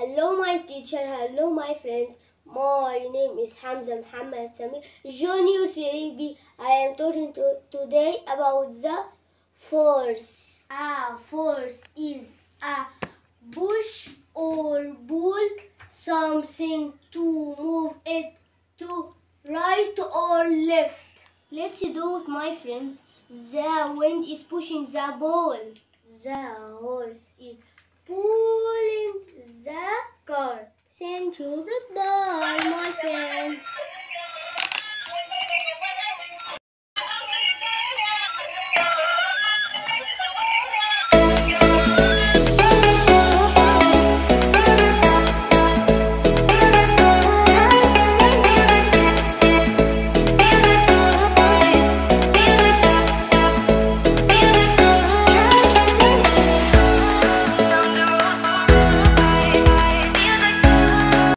Hello, my teacher. Hello, my friends. My name is Hamza Mohamed Samir, Junior Series B. I am talking to today about the force. A force is a push or pull something to move it to right or left. Let's do it, my friends. The wind is pushing the ball. The horse is pulling children